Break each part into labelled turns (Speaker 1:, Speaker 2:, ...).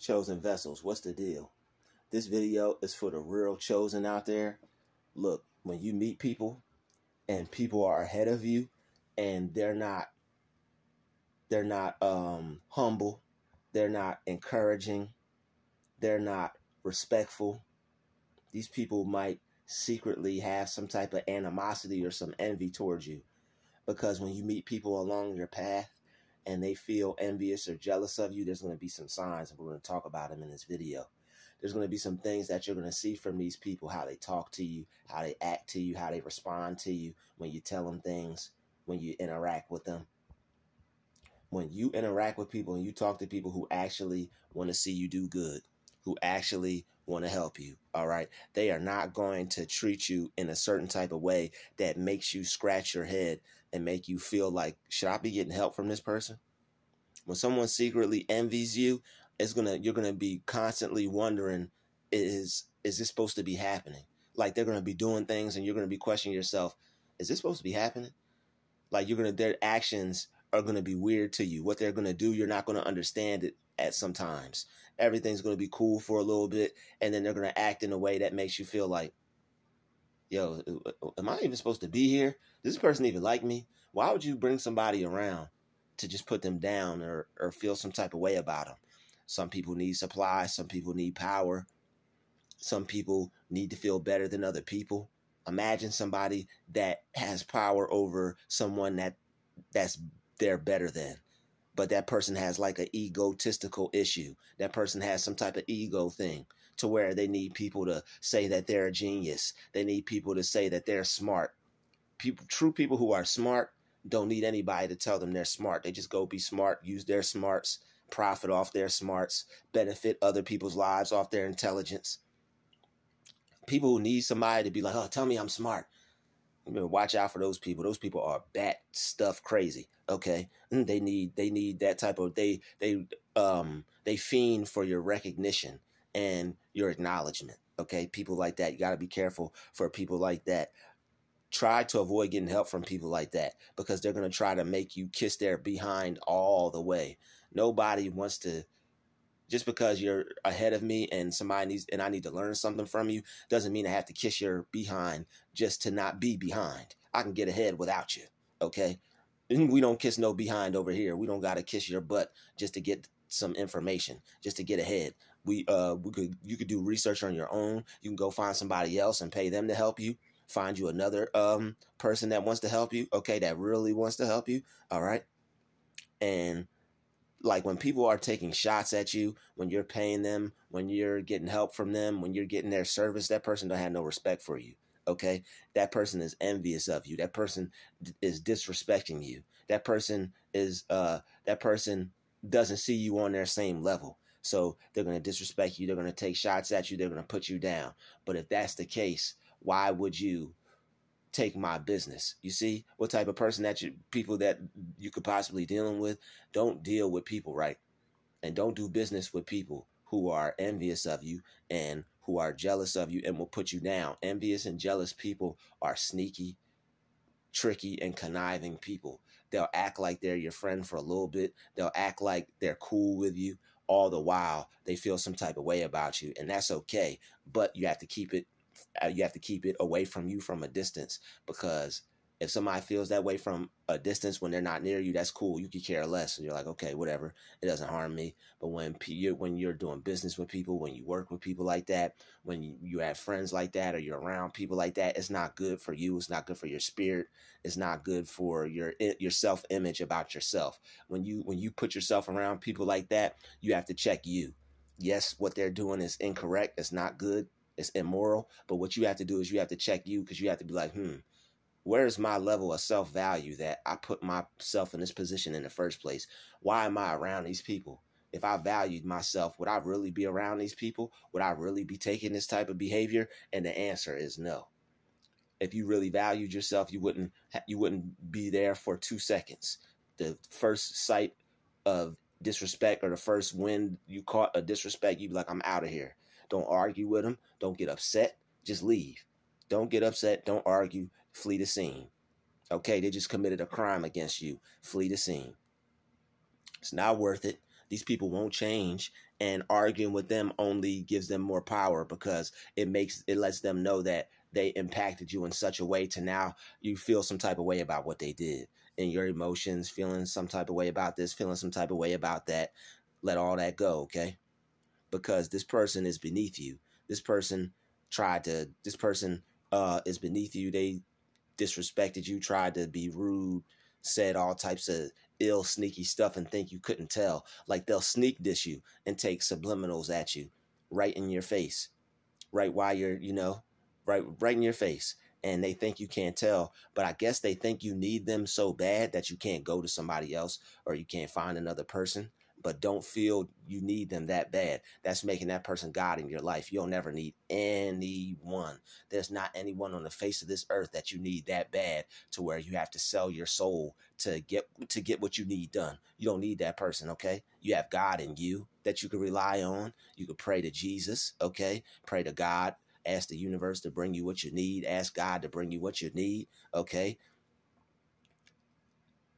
Speaker 1: Chosen vessels, what's the deal? This video is for the real chosen out there. Look, when you meet people and people are ahead of you and they're not they're not um humble, they're not encouraging, they're not respectful. These people might secretly have some type of animosity or some envy towards you. Because when you meet people along your path and they feel envious or jealous of you, there's going to be some signs, and we're going to talk about them in this video. There's going to be some things that you're going to see from these people how they talk to you, how they act to you, how they respond to you when you tell them things, when you interact with them. When you interact with people and you talk to people who actually want to see you do good, who actually want to help you, all right? They are not going to treat you in a certain type of way that makes you scratch your head and make you feel like, should I be getting help from this person? When someone secretly envies you, it's gonna you're gonna be constantly wondering, is is this supposed to be happening? Like they're gonna be doing things and you're gonna be questioning yourself, is this supposed to be happening? Like you're gonna their actions are gonna be weird to you. What they're gonna do, you're not gonna understand it at sometimes. Everything's gonna be cool for a little bit, and then they're gonna act in a way that makes you feel like, yo, uh, am I even supposed to be here? Does this person even like me? Why would you bring somebody around to just put them down or, or feel some type of way about them? Some people need supply, some people need power, some people need to feel better than other people. Imagine somebody that has power over someone that that's they're better than but that person has like an egotistical issue. That person has some type of ego thing to where they need people to say that they're a genius. They need people to say that they're smart. People, true people who are smart don't need anybody to tell them they're smart. They just go be smart, use their smarts, profit off their smarts, benefit other people's lives off their intelligence. People who need somebody to be like, oh, tell me I'm smart. Watch out for those people. Those people are bat stuff crazy. Okay, mm, they need they need that type of they they um they fiend for your recognition and your acknowledgement. Okay, people like that. You got to be careful for people like that. Try to avoid getting help from people like that because they're going to try to make you kiss their behind all the way. Nobody wants to just because you're ahead of me and somebody needs and I need to learn something from you doesn't mean I have to kiss your behind just to not be behind. I can get ahead without you. Okay. And we don't kiss no behind over here. We don't gotta kiss your butt just to get some information, just to get ahead. We uh we could you could do research on your own. You can go find somebody else and pay them to help you. Find you another um person that wants to help you, okay, that really wants to help you. All right. And like when people are taking shots at you, when you're paying them, when you're getting help from them, when you're getting their service, that person don't have no respect for you. Okay, that person is envious of you. That person is disrespecting you. That person is uh that person doesn't see you on their same level. So they're to disrespect you. They're to take shots at you. They're to put you down. But if that's the case, why would you take my business. You see what type of person that you people that you could possibly dealing with. Don't deal with people right, and don't do business with people who are envious of you and who are jealous of you and will put you down. Envious and jealous people are sneaky, tricky, and conniving people. They'll act like they're your friend for a little bit. They'll act like they're cool with you. All the while, they feel some type of way about you, and that's okay. But you have to keep it Uh, you have to keep it away from you from a distance because if somebody feels that way from a distance when they're not near you, that's cool. You could care less, and you're like, okay, whatever. It doesn't harm me. But when you're when you're doing business with people, when you work with people like that, when you, you have friends like that, or you're around people like that, it's not good for you. It's not good for your spirit. It's not good for your your self image about yourself. When you when you put yourself around people like that, you have to check you. Yes, what they're doing is incorrect. It's not good it's immoral. But what you have to do is you have to check you because you have to be like, hmm, where's my level of self value that I put myself in this position in the first place? Why am I around these people? If I valued myself, would I really be around these people? Would I really be taking this type of behavior? And the answer is no. If you really valued yourself, you wouldn't you wouldn't be there for two seconds. The first sight of disrespect or the first wind you caught a disrespect, you'd be like, I'm out of here. Don't argue with them. Don't get upset. Just leave. Don't get upset. Don't argue. Flee the scene. Okay, they just committed a crime against you. Flee the scene. It's not worth it. These people won't change, and arguing with them only gives them more power because it makes it lets them know that they impacted you in such a way to now you feel some type of way about what they did and your emotions, feeling some type of way about this, feeling some type of way about that. Let all that go, okay? Because this person is beneath you. This person tried to this person uh is beneath you. They disrespected you, tried to be rude, said all types of ill, sneaky stuff and think you couldn't tell. Like they'll sneak dish you and take subliminals at you right in your face, right while you're, you know, right, right in your face. And they think you can't tell, but I guess they think you need them so bad that you can't go to somebody else or you can't find another person but don't feel you need them that bad. That's making that person God in your life. You'll never need anyone. There's not anyone on the face of this earth that you need that bad to where you have to sell your soul to get to get what you need done. You don't need that person, okay? You have God in you that you can rely on. You can pray to Jesus, okay? Pray to God. Ask the universe to bring you what you need. Ask God to bring you what you need, okay?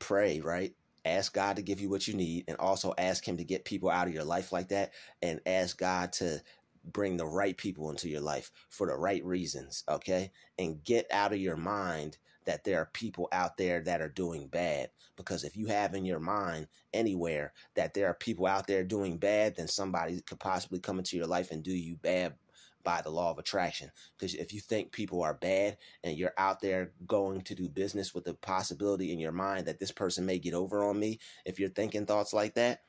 Speaker 1: Pray, right? Ask God to give you what you need and also ask him to get people out of your life like that and ask God to bring the right people into your life for the right reasons, okay? And get out of your mind that there are people out there that are doing bad because if you have in your mind anywhere that there are people out there doing bad, then somebody could possibly come into your life and do you bad by the law of attraction. Because if you think people are bad and you're out there going to do business with the possibility in your mind that this person may get over on me, if you're thinking thoughts like that,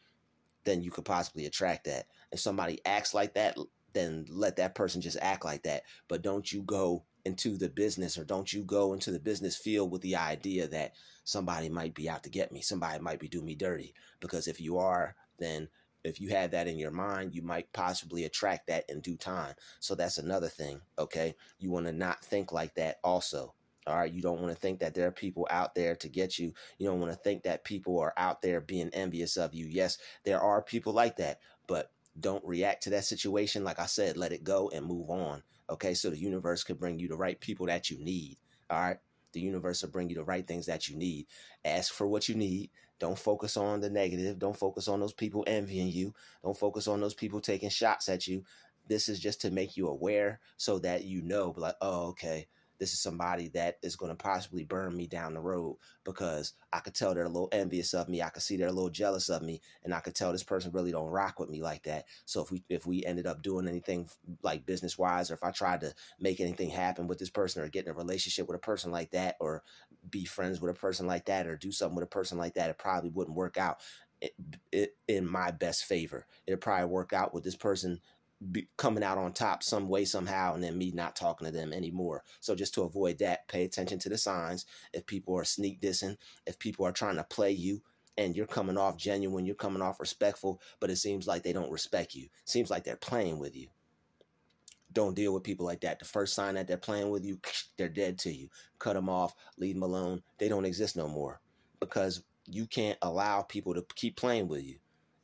Speaker 1: then you could possibly attract that. If somebody acts like that, then let that person just act like that. But don't you go into the business or don't you go into the business field with the idea that somebody might be out to get me, somebody might be doing me dirty. Because if you are, then if you have that in your mind, you might possibly attract that in due time. So that's another thing, okay? You want to not think like that also. All right, you don't want to think that there are people out there to get you. You don't want to think that people are out there being envious of you. Yes, there are people like that, but don't react to that situation. Like I said, let it go and move on. Okay, so the universe could bring you the right people that you need. All right, the universe will bring you the right things that you need. Ask for what you need. Don't focus on the negative. Don't focus on those people envying you. Don't focus on those people taking shots at you. This is just to make you aware so that you know, like, oh, okay, this is somebody that is going to possibly burn me down the road because I could tell they're a little envious of me. I could see they're a little jealous of me, and I could tell this person really don't rock with me like that. So if we if we ended up doing anything like business wise, or if I tried to make anything happen with this person, or get in a relationship with a person like that, or be friends with a person like that, or do something with a person like that, it probably wouldn't work out. It, it, in my best favor. It'll probably work out with this person be coming out on top some way somehow and then me not talking to them anymore. So just to avoid that pay attention to the signs. If people are sneak dissing if people are trying to play you and you're coming off genuine you're coming off respectful but it seems like they don't respect you. Seems like they're playing with you. Don't deal with people like that. The first sign that they're playing with you they're dead to you. Cut them off. Leave them alone. They don't exist no more. Because you can't allow people to keep playing with you.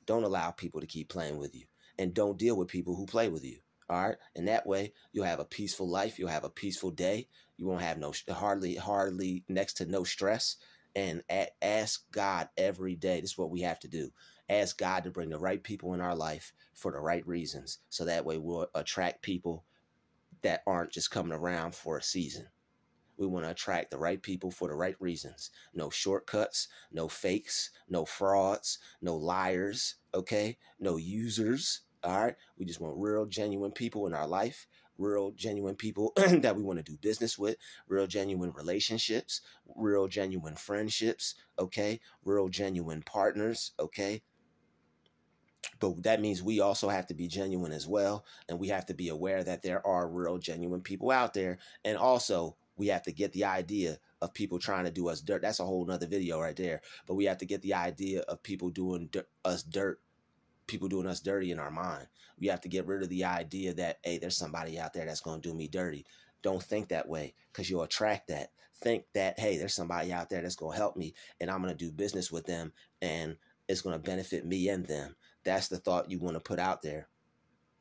Speaker 1: Don't allow people to keep playing with you and don't deal with people who play with you. All right. And that way you'll have a peaceful life. You'll have a peaceful day. You won't have no hardly, hardly next to no stress. And ask God every day. This is what we have to do. Ask God to bring the right people in our life for the right reasons. So that way we'll attract people that aren't just coming around for a season. We want to attract the right people for the right reasons. No shortcuts, no fakes, no frauds, no liars, okay? No users, all right. We just want real, genuine people in our life, real, genuine people that we want to do business with, real, genuine relationships, real, genuine friendships. Okay. Real, genuine partners. Okay. But that means we also have to be genuine as well. And we have to be aware that there are real, genuine people out there. And also, we have to get the idea of people trying to do us dirt. That's a whole nother video right there. But we have to get the idea of people doing us dirt people doing us dirty in our mind. We have to get rid of the idea that, hey, there's somebody out there that's going to do me dirty. Don't think that way because you'll attract that. Think that, hey, there's somebody out there that's going to help me and I'm going to do business with them and it's going to benefit me and them. That's the thought you want to put out there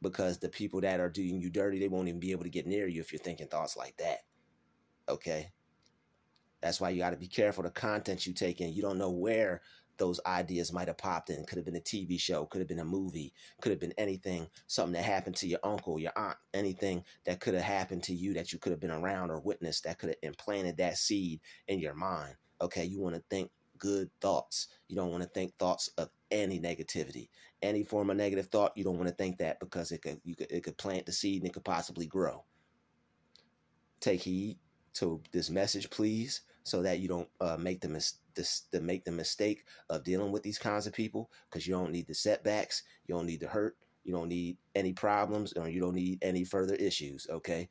Speaker 1: because the people that are doing you dirty, they won't even be able to get near you if you're thinking thoughts like that. Okay? That's why you got to be careful the content you take in. You don't know where those ideas might have popped in. Could have been a TV show, could have been a movie, could have been anything, something that happened to your uncle, your aunt, anything that could have happened to you that you could have been around or witnessed that could have implanted that seed in your mind. Okay, you want to think good thoughts. You don't want to think thoughts of any negativity, any form of negative thought. You don't want to think that because it could could it could plant the seed and it could possibly grow. Take heed to this message, please, so that you don't uh, make the mis- this, to make the mistake of dealing with these kinds of people because you don't need the setbacks, you don't need the hurt, you don't need any problems, or you don't need any further issues. Okay.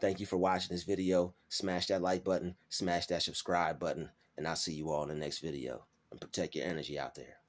Speaker 1: Thank you for watching this video. Smash that like button, smash that subscribe button, and I'll see you all in the next video. And protect your energy out there.